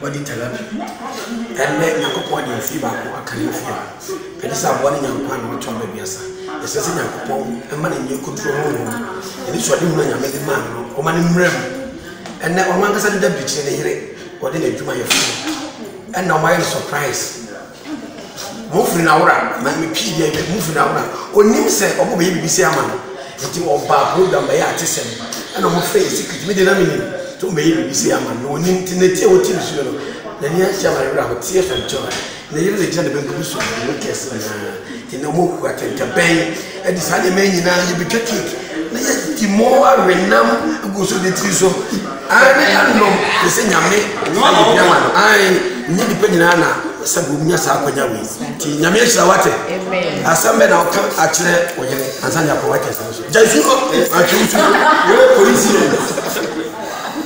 wɔadi tilapia. Ɛnnɛ, Nyankopɔn de afie baako aka ne mfe a ɛte sɛ aboa no nya nkwa na watɔ aba aduasa. Ɛsɛ sɛ Nyankopɔn ma no ani ku turo honhom mu. Anisoadehunu a Nyame de maa no no, ɔma no mmura mu. Ɛnnɛ, ɔno ankasa ne dabirikyiri ne yere, ɔde n'adwumayɛfo, ɛna wɔayɛ no surprise. Mo firi na wora ma me pii deɛ mo firi na wora onim sɛ ɔmo bɛyɛ bibi sɛ ama no nti ɔba program bɛyɛ ate sɛm ɛna ɔmo fɛ yɛ secret mi de na mi nim nti ɔmo bɛyɛ bibi sɛ ama no onim nti na tie ɔti mi so no na ni ahyɛ ma ne wura ho teɛ fam kyɛw na yere na gyina ne bɛnkum so na ne kɛse na. Ná wɔaku atɛntɛbɛn de saa nneɛma yi nyinaa, yebetwa keeki na yɛadi mmɔɔ awe nam agu so de tiri so, ae, na yɛanom te sɛ nyame na yedi ama no, ae, ɛnyɛ nnipa nyinaa na ɛsɛ bom nya saa akwanya wei. Nti Nyame ahyira wo, wate? Asɛm bɛn na woka akyerɛ wo yere ansa na yɛakɔ White House no so? Gyae su no! Atwe wo su no! Polisi!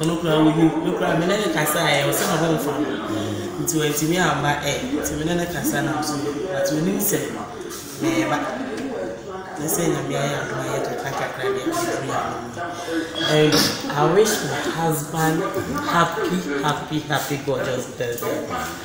Ɔno koraa ɔnim. Me koraa me ne no kasaeɛ yɛ ɔse ne ho mfa no nti wantumi amma ɛ nti me ne no kasa na ɔse but ɔnim sɛ mɛɛba na sɛ nyame ayɛ adom ayɛ kakra kakra deɛ ɔbɛfiri ha and I wish my husband happy happy happy gorgeous birthday.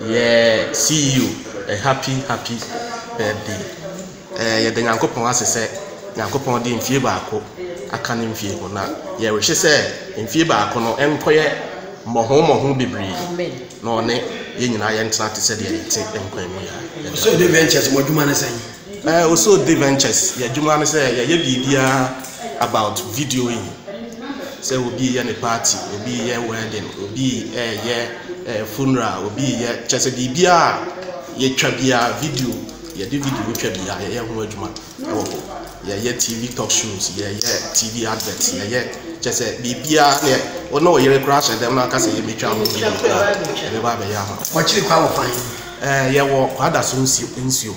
Yɛ CEO happy happy birthday eh Yɛda Nyankopɔn ase sɛ Nyankopɔn de mfie baako aka ne mfie ho na yɛrehye sɛ mfie baako no nkɔyɛ mmɔho mmɔho bebree na ɔne yɛn nyinaa yɛntena te sɛ deɛ yɛte nkwa mu yi ara. Ɔsɛ Ɔde Ventures mo adwuma ne sɛn? Eh Osoo Dee Ventures yɛ adwuma ne sɛ yɛyɛ biribiara about video yi sɛ obi reyɛ ne party obi reyɛ wedding obi reyɛ eh, funeral obi reyɛ kyɛ sɛ biribiara a yɛtwa biara video yɛde video twa biara yɛyɛ ho adwuma ɛwɔ hɔ yɛyɛ tv talk shows yɛyɛ tv adverts yɛyɛ kyɛ sɛ biribiara ne wo ne ɔyere koraa hyɛ dɛm na aka sɛ yɛbɛtwa ho video koraa yɛbɛba abɛyɛ ama wo. Wakyiri kwa wɔ fan yi. Eh, yɛwɔ kwada so nsuo nsuom.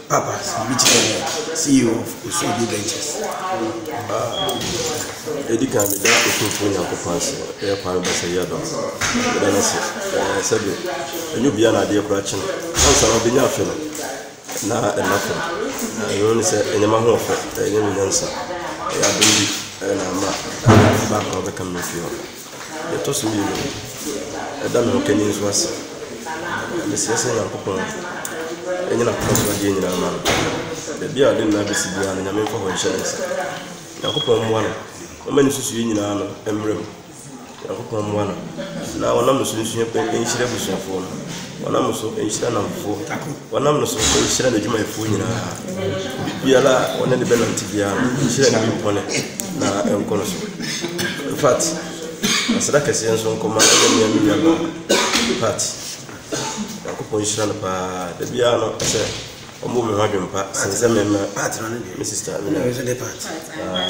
Papa Sami Kyita yɛ CEO of Osuodi Ventures. Ah, ɛdi kan meda Otumfoɔ Nyankopɔn ase ɛyɛ kwan no bɛsɛ yɛ dɔ meda no ase ɛɛ sɛbi ɛnyɛ obiara na adeɛ kora kye no ansa na ɔbɛnya afe no na ɛna fam ɛno ne sɛ ɛnyɛ ma ho ɔfɛ ɛnyɛ me nyansa ɛyɛ adom bi ɛna ama baako a ɔbɛka me fie hɔ Deɛ ɛtɔ so mmienu no, ɛda me Ɔkanni nso ase, na mesrɛ sɛ Nyankopɔn nyɛ n'akomaso adeɛ nyinaa mma no. Baabi a ɔde ne nan bɛsi biara no, Nyame mfa hɔ nhyɛ ne nsa. Nyankopɔn mmoa no, ɔmma ne nsusuiɛ nyinaa no mmra mu. Nyankopɔn mmoa no, na ɔnam no so nhyira abusuafoɔ no. Wɔnam no so nhyira nnamfo. Wɔnam no so nhyira n'adwumayɛfo nyinaa. Obiara a ɔne no bɛnante biara no, nhyira ne ne bɔne na ɛnkɔ no so. In fact, aseda kɛseɛ nso nkɔma ɛyɛ nua ne nua baa. In fact, Nyankopɔn nhyira no paa. Da biara no, ɛsɛ ɔmmɔ me ho adwene pa sen sɛ mɛma me sister me nua. Ah.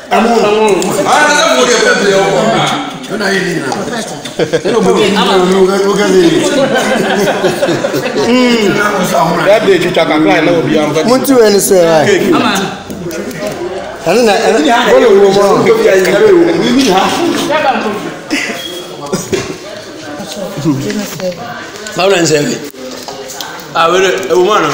monti wei ne so ɛ ɛne na ɛne bɔlɔ wɔ mu bawla nsɛ bi awere ɛwɔ mu anam